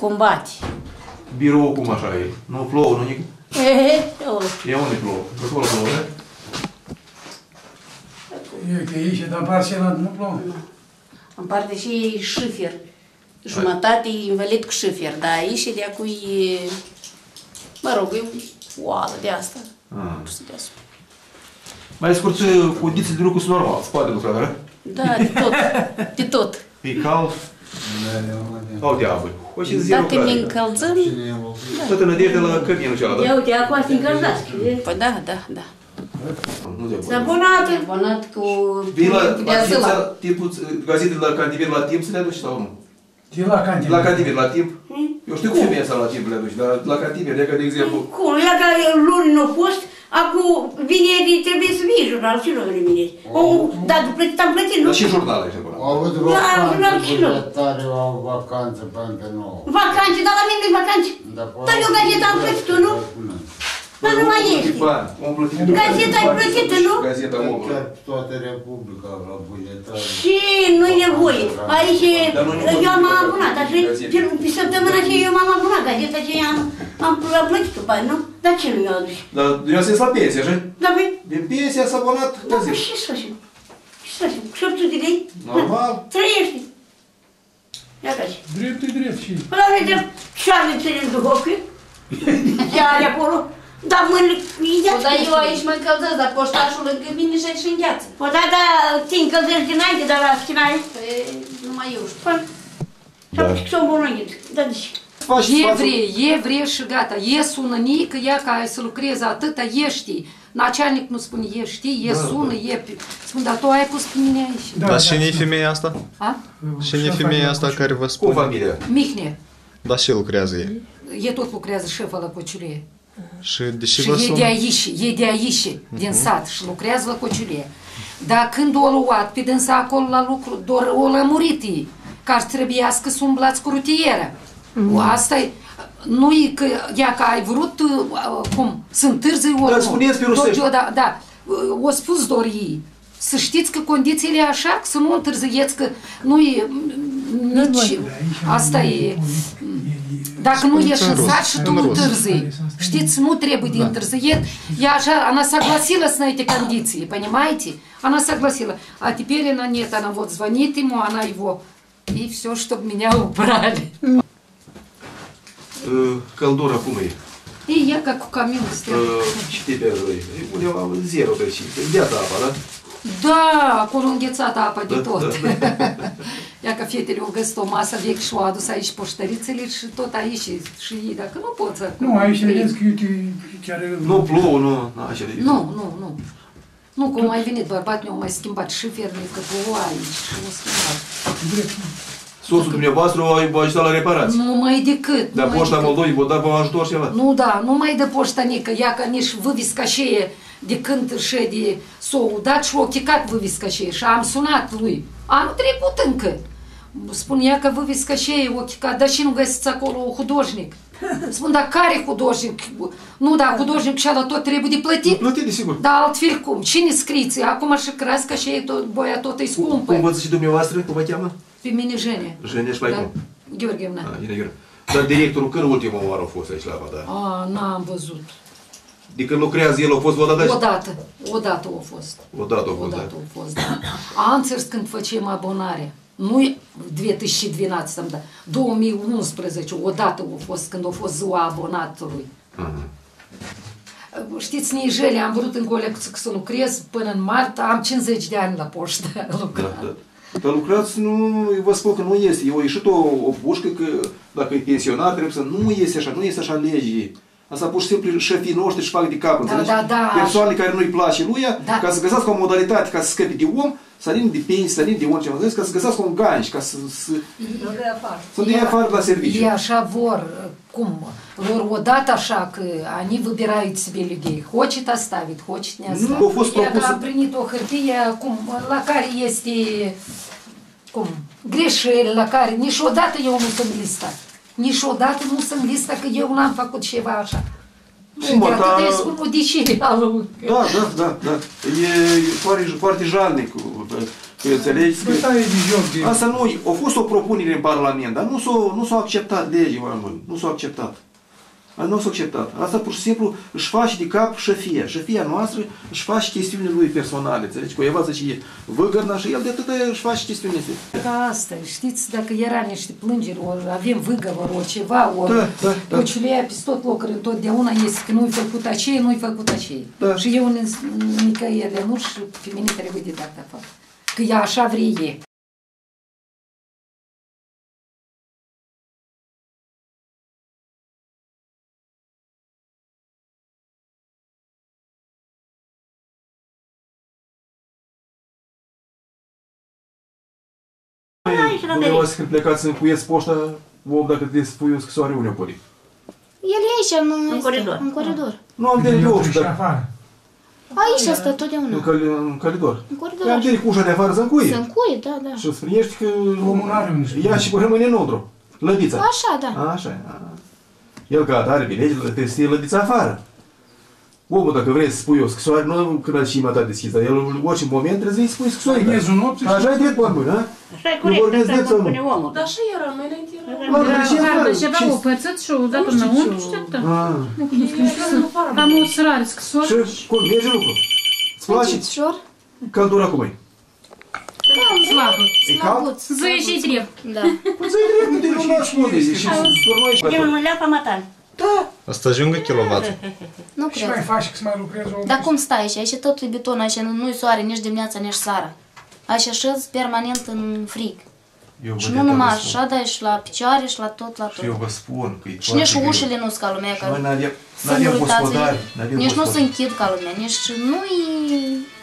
combate. Birou cum așa e? Nu plouă, nu nici? E, o, E unde plouă? Că acolo plouă, da? E că aici, dar Barcelona nu plouă. în parte și e șifer. Jumătate e invalid cu șifer, dar aici de acu e, mă rog, e o oală de asta. Ah. Nu știu de asta. Mai scurt, condiții de lucru sunt normal, spate lucrarea, da? Da, de tot, de tot. E cald, au de apă. O și zero Dacă ne grade. încălzăm, Toată nădejdea la căminul cealaltă. ia uite, acum fi încălzat. Păi da, da, da. Nu te S-a abonat. Abonat cu Vii la, cu la de timp, azila. să- timpul, gazete la cantiver la timp să le aduci sau nu? De la cantin. La cantiver la timp? Eu știu că femeia asta la timp le aduci, dar la cantiver, de de exemplu, Cum? La care luni nu a fost, acum vineri trebuie să vii jurnal, ce nu vine? O, dar plătit, am plătit, nu? dar și jurnale și acolo. Au avut La- la vacanțe kilo. bugetare, au vacanță pe încă nouă. Vacanțe, dar la mine nu vacanțe. Dar eu gazeta am plătit-o, nu? Dar nu mai ești. Bani, om plătit. Gazeta ai plătită, nu? Gazeta omului. Chiar toată Republica la bugetare. Și nu-i nevoie. Aici, Dar nu e nevoie eu am de abonat, așa, gazete. pe săptămâna aceea eu m-am abonat, gazeta aceea am, am am plătit-o bani, nu? Dar ce nu mi-au adus? Dar dumneavoastră la pensie, așa? Da, păi, Din pensie s-a abonat da, păi gazeta. ce să facem? Ce să facem? 800 de lei? Normal. Trăiește. Ia ca Drept e drept și... Păi la noi de șarle țările de hockey. Ia are acolo. Dar mâinile, ia Dar eu aici mă încălzesc, dar poștașul lângă mine și aici îngheață. Păi da, da, te încălzești dinainte, dar la schinaie. Păi, numai eu știu. Păi, Da. să s-o îmbunătățit. Da, deci faci Evrie, față... evrie și gata. E sunănică, ea care să lucreze atâta, e știi. Nu spune e știi, e da, sună, da. e... Spun, dar tu ai pus pe mine aici. Da, dar da, și da, femeia asta? A? Și nu femeia asta care vă spune? Cu familia. Mihne. Dar și lucrează e? E tot lucrează șefa la cociurie. Și, deși și vă e de aici, e de aici, uh-huh. din sat, și lucrează la cociurie. Dar când o luat pe dânsa acolo la lucru, doar o lămurit ei, că ar trebuiască să umblați cu rutieră. Asta e, nu e că, ea că ai vrut, uh, cum, să întârzi ori Dar spuneți pe rusești. Da, da, o spus doar ei. Să știți că condițiile e așa, să nu întârzieți, că nu e mm, nici... Asta e... Dacă nu ești în sat și tu întârzi, știți, nu trebuie de întâрзиет. Я же, она согласилась на эти кондиции, понимаете? Она согласила. А теперь она нет, она вот звонит ему, она его... И все, чтобы меня убрали. căldură cum e. Ei, ia ca cu camionul stă. Știi pe noi, undeva zero pe și gheață apa, da? Da, acolo înghețată apa de tot. Ia că fetele au găsit o masă vechi și au adus aici poștărițele și tot aici și, și ei, dacă nu pot să... Nu, aici vedeți că uite, chiar... Nu plouă, nu, așa de... Nu, nu, nu. Nu, cum mai venit bărbat, ne-au mai schimbat și fermii, că plouă aici și nu schimbat. Soțul dumneavoastră o ajutat la reparații. Nu mai decât. Dar numai poșta decât. Moldovei vă da vă ajutor ceva? Nu, da, nu mai de poștănică, ea că nici vâvisca și de când și de s-o dat și o chicat vâvisca și și am sunat lui. Anul trecut încă. Spunea că vâvisca și o chicat, dar și nu găsiți acolo un hudожник. Spun, dar care hudожник? Nu, da, hudожник și ala tot trebuie de plătit. Plătit, desigur. Da, altfel cum? Cine scriți? Acum și crasca și ei tot, boia tot e scumpă. Cum vă zice dumneavoastră? Cum vă cheamă? Pe mine Jene. Jene și mai da. cum? Gheorghevna. Ah, Ina Gheorghe. Dar directorul când ultima oară a fost aici la Vada? A, n-am văzut. De când lucrează el a fost vă dat Odată, odată a fost. Odată a fost, da. Odată a fost, da. Anțers când facem abonare. Nu 2012, am dat, 2011, odată a fost, când a fost ziua abonatului. Aha. Știți, Nijele, am vrut în colecție să lucrez până în martie, am 50 de ani la poștă Da, lucrat. da. Dar lucrați, nu, vă spun că nu este. Eu a ieșit o, o pușcă că dacă e pensionar trebuie să nu este așa, nu este așa lege. Asta pur și simplu șefii noștri își fac de cap, înțelegi? da, da. Persoane care nu-i place lui, Da. ca să găsească o modalitate ca să scape de om, să alină de pensie, să alină de orice, mă gândesc, ca să găsească un ganș, ca să, să, să dea afară la serviciu. И așa vor, кум рода ташак, они выбирают себе людей. Хочет оставить, хочет не оставить. Ну, фус, Я принято хыртия, кум, лакарь есть и кум. грешил лакарь, не шо шодата я умусом листа. Не шо дата ему мусом листа, к я нам факут шеваша. Ну, да, да, да, да. Партижанный. Și mă, de atât dar- e spun o deșire a lui. Da, da, da, da. E, e foarte, foarte jalnic. Înțelegi? Bă, stai de joc de... Asta nu, a fost o propunere în Parlament, dar nu s-a, nu s-a acceptat legii, oameni, nu s-a acceptat. Asta nu s-a acceptat. Asta pur și simplu își face de cap șefia. Șefia noastră își face chestiunile lui personale. Înțelegi? Cuiva zice, văgărna și el de atât își face chestiunile astea. Ca asta, știți, dacă era niște plângeri, ori avem vâgăvăr, ori ceva, ori Da, da, da. Cociuleia pe tot locul, întotdeauna este că nu-i făcut aceea, nu-i făcut aceea. Da. Și eu în nicăieri nu și pe mine trebuie de dat afară. Că ea așa vrea e. aici la Dumneavoastră când plecați să încuieți poșta, vă dacă te spui o scrisoare unde o pune. El e aici, nu În este, coridor. În coridor. Nu am de Eu eu, și dar afară. Aici stă în, totdeauna. căl- în coridor. În Eu am coridor. de cu ușa de afară să încuie. Să încui, da, da. Și îți primești că Omul n-are unde să ia și rămâne înăuntru. Lădița. Așa, da. Așa e. a. El ca atare, bine, trebuie să fie lădița afară. Omul, dacă vrei să spui o scrisoare, nu când ai și ta deschisă, el în orice moment trebuie să-i spui scrisoare. Miezul nopții și- Așa e drept, bun, da? Așa e Nu corect, vorbesc așa de cum țămă. spune omul. Dar așa era, noi înainte era. La ce afară? Правда, ще Ce- вам пецет, що дати на ум, що там. Ah. Там у срарі сксор. Și cum, merge lucru? Îți place? Ușor? Căldura cum e? Слабо. E cald? Slăbuț. Заїжджай дріб. Da. Păi să-i drept, nu te nu ascunde. Și De un leu pe matan. Asta ajungă kilowatt. Nu Și mai cred. faci că să mai lucrezi o... Dar cum stai aici? Aici tot e beton, aici nu- nu-i soare nici dimineața, nici seara. Aici așez permanent în frig. Eu Și vă nu de numai vă spun. așa, dar și la picioare și la tot, la Și eu tot. vă spun că e Și nici foarte ușile greu. nu sunt ca lumea, Și noi că n-avem n-avem gospodari. securitatea, n-avem nici nu se gospodari. închid ca lumea, nici nu-i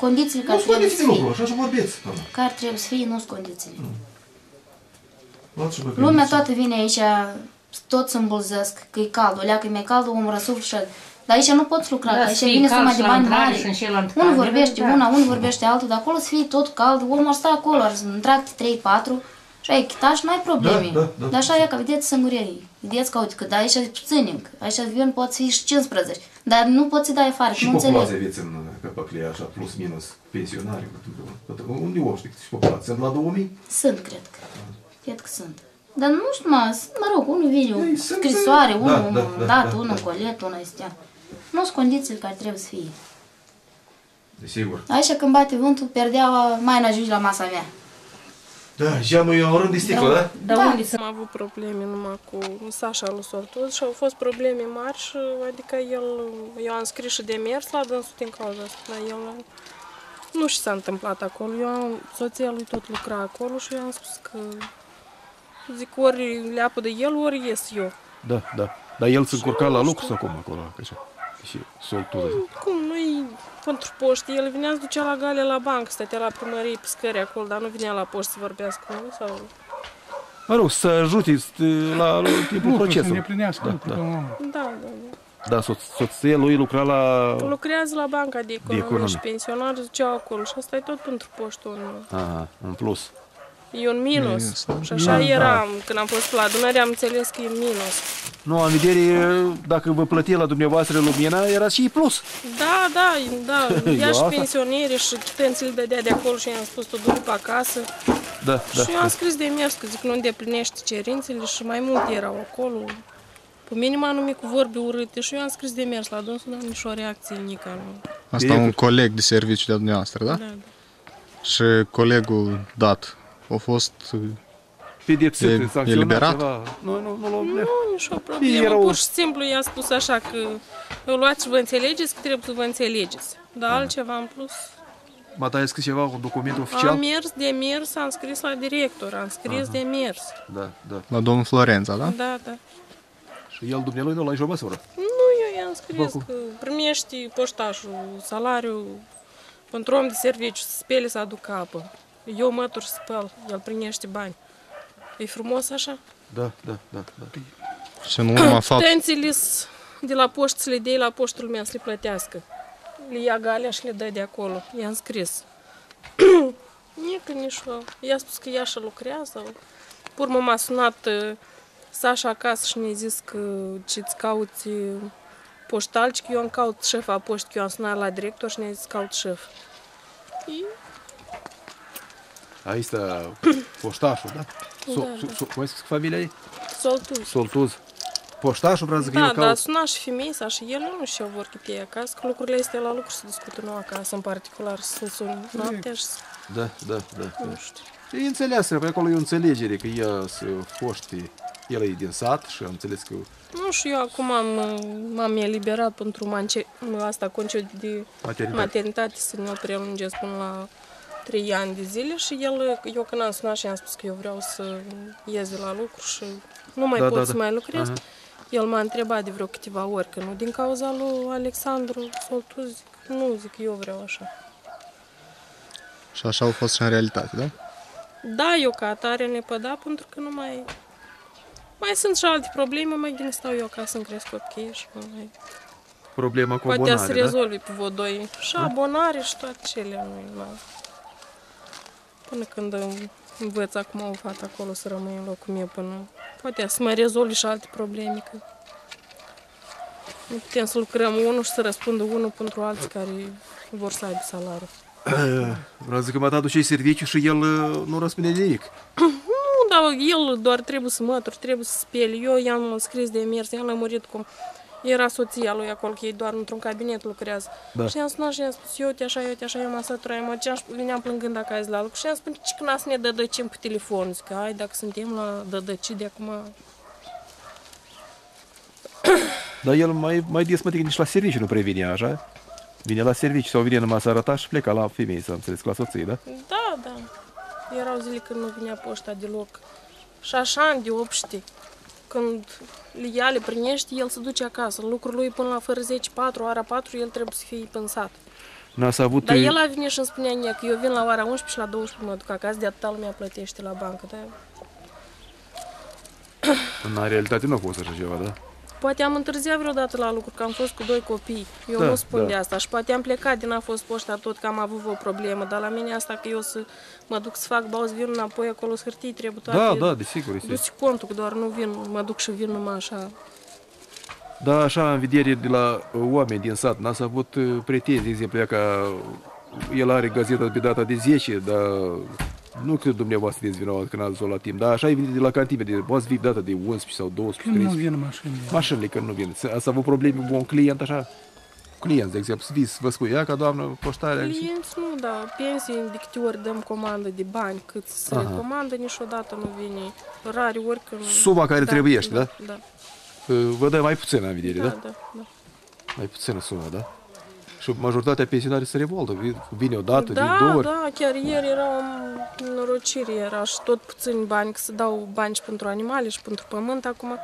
condițiile Nu care sunt trebuie condiții să de lucru, fie. așa și vorbiți. doamnă. Care trebuie să fie, nu sunt condițiile. Luați și vă Lumea gândiți. toată vine aici, tot se îmbulzesc, că e cald, o leacă e mai cald, omul răsuflă și... Dar aici nu poți lucra, Da, că aici să fie vine cald suma și de la bani intrare mari. și în celălalt Unul cameră, vorbește da. una, unul vorbește altul, dar acolo să fie tot cald, omul ar sta acolo, ar în tracte 3-4 și ai chita și nu ai probleme. Da, da, da. Dar așa e, că vedeți sângurerii. Vedeți că, uite, că da, aici e puțin, aici avion poate fi și 15, dar nu poți să dai afară, Și nu populația înțeleg. aveți în Căpăclea, așa, plus minus, pensionari. Unde o știi și populația? Sunt la 2000? Sunt, cred că. Cred că sunt. Dar nu știu, mă, sunt, mă rog, unul vine, o Ei, sunt, scrisoare, da, unul da, un da, dat, da, unul da. colet, unul este. Nu sunt condițiile care trebuie să fie. Desigur. Aici când bate vântul, perdeaua, mai n-ajungi la masa mea. Da, geamul e un rând de sticlă, da? Dar Da. unde Am avut probleme numai cu Sasha lui Sortuz și au fost probleme mari și adică el, eu am scris și de mers la dânsul din cauza asta, dar el nu și s-a întâmplat acolo. Eu am, soția lui tot lucra acolo și eu am spus că zic ori leapă de el, ori ies eu. Da, da. Dar el se încurca la lucru sau cum acolo? Că așa. Și soltul Cum, nu-i pentru poști, el vinea să ducea la gale la bancă, stătea la primărie pe scări acolo, dar nu vinea la poști să vorbească cu noi sau... Mă rog, să ajute st- la, la timpul Lucru, să procesului. îndeplinească Da, lucru da. pe om. Da, da, da. Da, soț, soția lui lucra la... Lucrează la banca de economie, economie. și pensionari duceau acolo și asta e tot pentru poștul în, Aha, în plus. E un minus. Minus, Și așa Da, era, când am fost la adunare am înțeles că e minus. Nu, în vedere, dacă vă plătie la dumneavoastră lumina, era și plus. Da, da, da, ea Eu și asta- pensionieri și chitanții îl dădea de acolo și i-am spus tu du pe acasă. Da, da. și eu am scris de mers că zic nu îndeplinește cerințele și mai multe erau acolo. Pe mine m-a numit cu vorbe urâte și eu am scris de mers la dânsul, dar nici o reacție nica nu. Asta un coleg de serviciu de dumneavoastră, da? Da, da. Și colegul dat a fost Pedepsit, E- sancționat eliberat? Ceva. Nu, nu, nu, nu, Nu, nici o problemă. Erau- Pur și simplu i-a spus așa că eu luați și vă înțelegeți că trebuie să vă înțelegeți. Dar altceva în plus. Ma ta ai scris ceva, un document oficial? Am mers de mers, am scris la director, am scris de mers. Da, da. la domnul Florența, da? Da, da. Și el, dumnealui, nu l-a nici o măsură. Nu, eu i-am scris Bă, că primești poștașul salariu pentru om de serviciu, să spele să aducă apă. Eu mătur și spăl, el primește bani. E frumos așa? Da, da, da, da. Și în urma fapt, Tențele de la poștă să le dai la poștul meu să le plătească. Le ia galea și le dă de acolo. I-am scris. Nică nici o... I-a spus că ea și lucrează. Pe urmă m-a sunat uh, Sasha acasă și mi-a zis că ce-ți cauți uh, poștalci, că eu îmi caut șefa poștii, că eu am sunat la director și ne-a zis că caut șef. Și Aici stă poștașul, da? So, Da, so, da. so, cum ai spus familia ei? Soltuz. Soltuz. Poștașul vrea să zic că Da, eu dar caut... suna și femei sa și el nu știu vor cât e acasă, că lucrurile astea la lucru se discută nu acasă în particular, să sun noaptea și să... Da, da, da. da. Nu știu. E înțeleasă, pe acolo e o înțelegere, că ea să foști, el e din sat și am înțeles că Nu știu, eu acum am, m-am eliberat pentru mance, asta concediu de Maternitate. maternitate să ne prelungesc până la 3 ani de zile și el, eu când am sunat și am spus că eu vreau să ies de la lucru și nu mai Da, pot da, să da. mai lucrez, Aha. el m-a întrebat de vreo câteva ori că nu din cauza lui Alexandru sau tu zic, nu zic, eu vreau așa. Și așa au fost și în realitate, da? Da, eu ca atare nepăda pentru că nu mai... Mai sunt și alte probleme, mai bine stau eu acasă să-mi cresc copiii și nu mai... problema cu Poate să abonare, da? rezolvi pe vodoi. Și abonare și toate cele. Nu, na. Până când învăț acum o fată acolo să rămâi în locul meu până... Poate să mai rezolvi și alte probleme, că nu putem să lucrăm unul și să răspundă unul pentru alții care vor să aibă salariu. Vreau să zic că m-a dat duce serviciu și el uh, nu răspunde de nimic. Nu, dar el doar trebuie să mături, trebuie să speli. Eu i-am scris de mers, i-am lămurit cum era soția lui acolo, că ei doar într-un cabinet lucrează. Da. Și i-am sunat și i-am spus, eu te așa, eu te așa, eu mă săturai, mă ce veneam plângând acasă la lucru. Și i-am spus, ce când să ne dădăcim pe telefon? Zic, hai, dacă suntem la dădăci de acum... Dar el mai, mai des mă nici la serviciu nu previne așa. Vine la serviciu sau vine numai să arăta și pleca la femei, să înțeles, la soții, da? Da, da. Erau zile când nu vinea poșta deloc. Și așa, de obște, când ea le primește, el se duce acasă. Lucrul lui până la fără 10, 4, ora 4, el trebuie să fie pensat. N-a să avut... Dar uh, el a venit și îmi spunea mie că eu vin la ora 11 și la 12 mă duc acasă, de atâta lumea plătește la bancă. Dar În realitate nu a fost așa ceva, da? Poate am întârziat vreodată la lucru, că am fost cu doi copii. Eu Da, nu spun da. de asta și poate am plecat din a fost poșta tot că am avut o problemă, dar la mine asta că eu să mă duc să fac bauz, vin înapoi acolo, să hârtii, trebuie toate. Da, da, desigur, desigur. Dus contul că doar nu vin, mă duc și vin numai așa. Da, așa, în vedere de la uh, oameni din sat, n-ați avut uh, pretenții, de exemplu, ea că el are gazeta pe data de 10, dar nu că dumneavoastră sunteți vinovat că n-ați zis-o la timp, dar așa e venit de la cantime, de poți fi data de 11 sau 12, Când nu 13. vin mașinile. Mașinile când nu vin. Ați avut probleme cu un client așa? Client, de exemplu, să vii să vă spui, ia ca doamnă poștare. Clienți nu, da, pensii de câte ori dăm comandă de bani, cât se Aha. recomandă, niciodată nu vine. Rari ori când... Suma care trebuiește, da? Da, Uh, Vă dă mai puțin în vedere, da, da? da. da. Mai puțină sumă, da? Și majoritatea pensionarii se revoltă, vin- vine o dată, Da, vin două ori. da, chiar ieri era o norocire, era și tot puțini bani, că se dau bani și pentru animale și pentru pământ acum.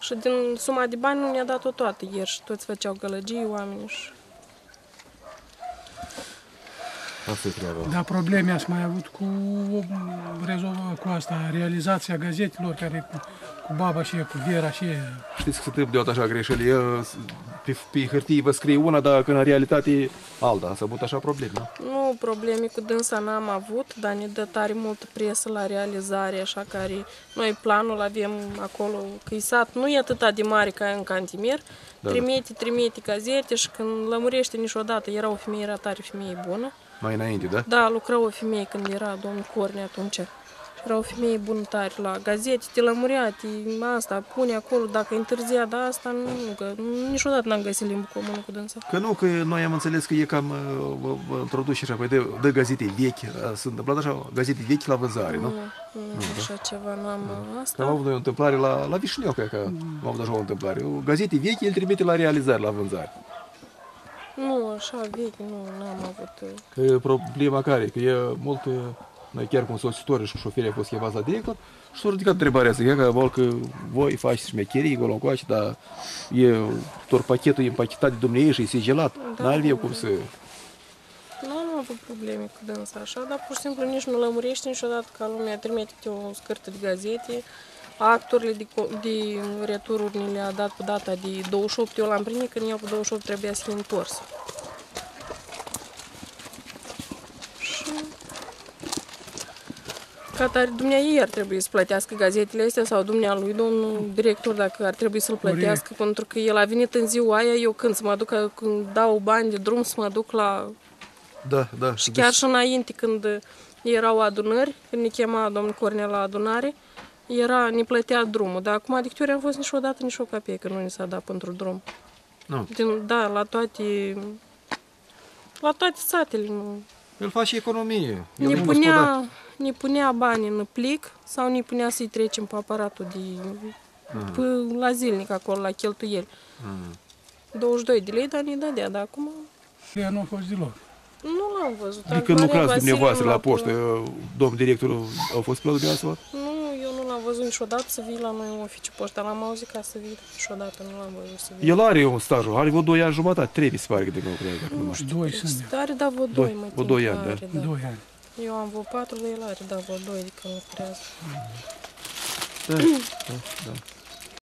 Și din suma de bani nu ne-a dat-o toată ieri și toți făceau gălăgii oamenii și... Asta e treaba. Dar probleme ați mai avut cu, rezolvă, cu asta, realizația gazetelor care cu, cu baba și cu Vera și Știți că se întâmplă deodată așa greșeli, e, pe, pe hârtie vă scrie una, dar când în realitate e alta. Ați avut așa probleme, nu? Nu, probleme cu dânsa n-am avut, dar ne dă tare multă presă la realizare, așa care noi planul avem acolo, că e sat nu e atât de mare ca în Cantimer, Da, da. trimite, trimite gazete și când lămurește niciodată, era o femeie, era tare femeie bună. Mai înainte, da? Da, lucra o femeie când era domnul Corne atunci. Era o femeie bună tare la gazete, te lămurea, te asta, pune acolo, dacă întârzia, da, asta nu, că niciodată n-am găsit limbă comună cu dânsa. Că nu, că noi am înțeles că e cam uh, vă, vă introduce așa, păi dă, dă gazete vechi, uh, s-a întâmplat așa, gazete vechi la vânzare, nu? Nu, nu, așa ceva n-am Că asta. am avut noi o întâmplare la, la Vișineu, cred că am avut așa o întâmplare. O gazete vechi, el trimite la realizare, la vânzare. Nu, așa vechi, nu, n-am avut. uh, Că e problema care? Că e mult... uh, Noi chiar cu un soțitor și cu șoferii a fost chemați la director și s-a ridicat întrebarea asta, că vol că voi faceți șmecherii acolo încoace, dar e tot pachetul e împachetat de dumneavoastră și e sigilat. Da. N-ar cum să... Nu am avut probleme cu dânsa așa, dar pur și simplu nici nu lămurește niciodată ca lumea trimite câte o scârtă de gazete. Acturile de, co- de retururi ni le-a dat pe data de 28, eu l-am primit, când eu pe 28 trebuia să fie întors. Și... Ca tare, dumnea ei ar trebui să plătească gazetele astea sau dumnea lui, domnul director, dacă ar trebui să-l plătească, pentru că el a venit în ziua aia, eu când să mă duc, când dau bani de drum, să mă duc la Da, da. și chiar și înainte, când erau adunări, când ne chema domnul Cornel la adunare, era, ne plătea drumul, dar acum de câte ori am fost niciodată, nici o capecă nu ni s-a dat pentru drum. Nu. Din, da, la toate, la toate satele. Nu. El face economie. El Ne nu punea, gospodar. ne punea bani în plic sau ne punea să-i trecem pe aparatul de, Mhm. pe, la zilnic acolo, la cheltuieli. 22 de lei, dar ne dădea, dar acum Ea nu a fost deloc. nu l-am văzut. De Dar când Maria lucrați Vasile dumneavoastră nu la l-a poștă, plătit. domn directorul, au fost plăcut de asta? Nu, eu nu l-am văzut niciodată să vii la noi în oficiu poștă. L-am auzit ca să vii niciodată, nu l-am văzut să vii. El are un staj, are vreo 2 ani jumătate, trebuie să pare că de nu cred, dacă nu mă știu. Doi sunt. Are, da, vreo Doi, 2, mă, vreo timp doi ani, are, da. Doi ani. Eu am vreo 4, dar el are, da, vreo 2 de când lucrează. Da, da, da.